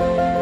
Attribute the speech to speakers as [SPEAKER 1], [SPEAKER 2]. [SPEAKER 1] you